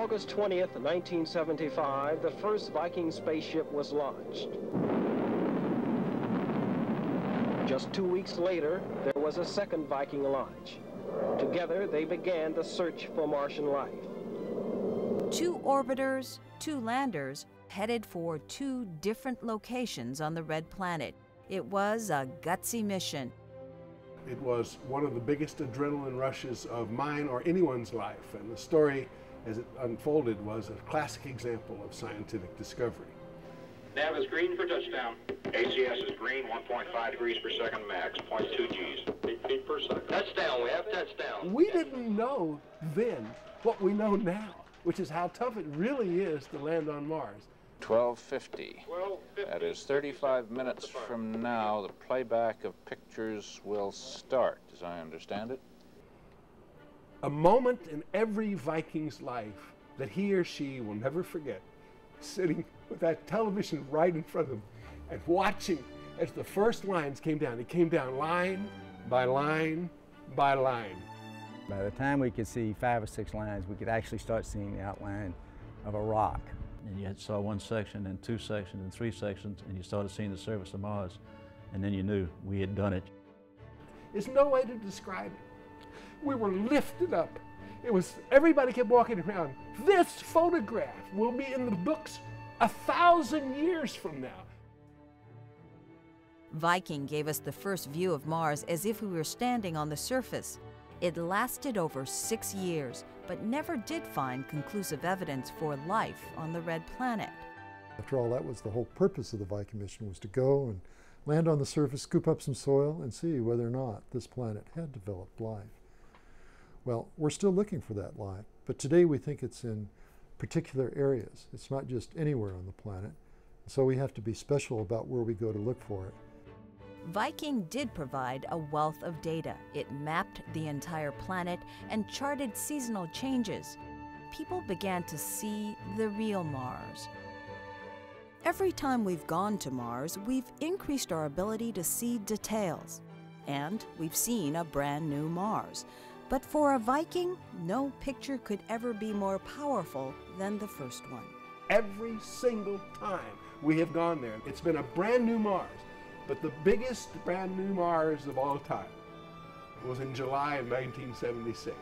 August 20th, 1975, the first Viking spaceship was launched. Just two weeks later, there was a second Viking launch. Together, they began the search for Martian life. Two orbiters, two landers, headed for two different locations on the Red Planet. It was a gutsy mission. It was one of the biggest adrenaline rushes of mine or anyone's life, and the story as it unfolded was a classic example of scientific discovery. Nav is green for touchdown. ACS is green, 1.5 degrees per second max, 0.2 Gs. 8 feet per second. Touchdown, we have touchdown. We didn't know then what we know now, which is how tough it really is to land on Mars. 1250. That is 35 minutes from now, the playback of pictures will start, as I understand it. A moment in every Viking's life that he or she will never forget, sitting with that television right in front of them and watching as the first lines came down. It came down line by line by line. By the time we could see five or six lines, we could actually start seeing the outline of a rock. And you had saw one section, and two sections, and three sections, and you started seeing the surface of Mars, and then you knew we had done it. There's no way to describe it. We were lifted up. It was, everybody kept walking around. This photograph will be in the books a thousand years from now. Viking gave us the first view of Mars as if we were standing on the surface. It lasted over six years, but never did find conclusive evidence for life on the red planet. After all, that was the whole purpose of the Viking mission, was to go and land on the surface, scoop up some soil, and see whether or not this planet had developed life. Well, we're still looking for that life, but today we think it's in particular areas. It's not just anywhere on the planet. So we have to be special about where we go to look for it. Viking did provide a wealth of data. It mapped the entire planet and charted seasonal changes. People began to see the real Mars. Every time we've gone to Mars, we've increased our ability to see details. And we've seen a brand new Mars. But for a Viking, no picture could ever be more powerful than the first one. Every single time we have gone there, it's been a brand new Mars. But the biggest brand new Mars of all time was in July of 1976.